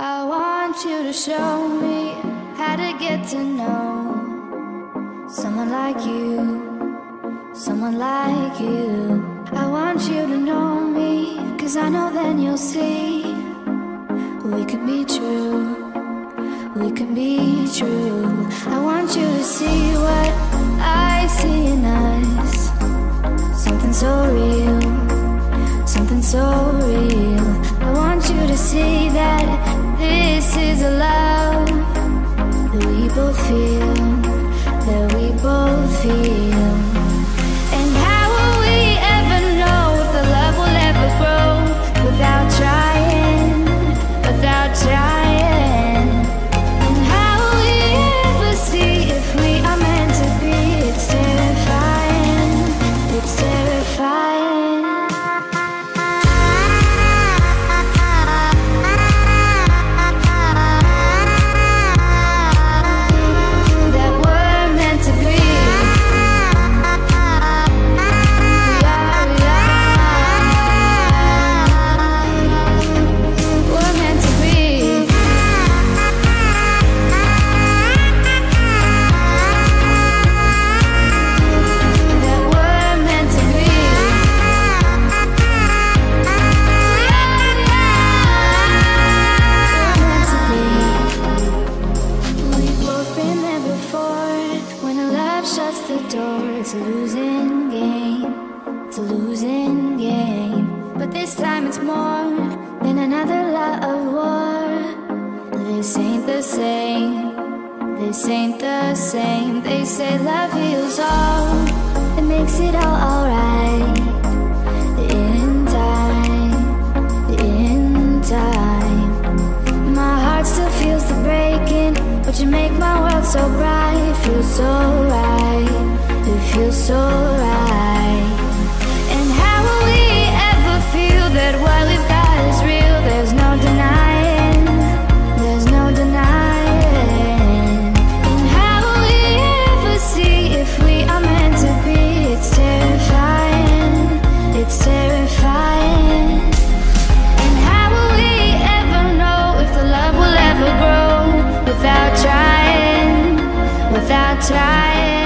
I want you to show me how to get to know someone like you, someone like you. I want you to know me, cause I know then you'll see we can be true, we can be true. I want you to see what I see in us, something so real, something so real. I want you to see a love that we both feel, that we both losing game. It's a losing game. But this time it's more than another lot of war. This ain't the same. This ain't the same. They say love heals all. It makes it all alright. In time, in time. My heart still feels the breaking, but you make my world so bright. feel so right. It feels so right And how will we ever feel that what we've got is real? There's no denying There's no denying And how will we ever see if we are meant to be? It's terrifying It's terrifying And how will we ever know if the love will ever grow? Without trying Without trying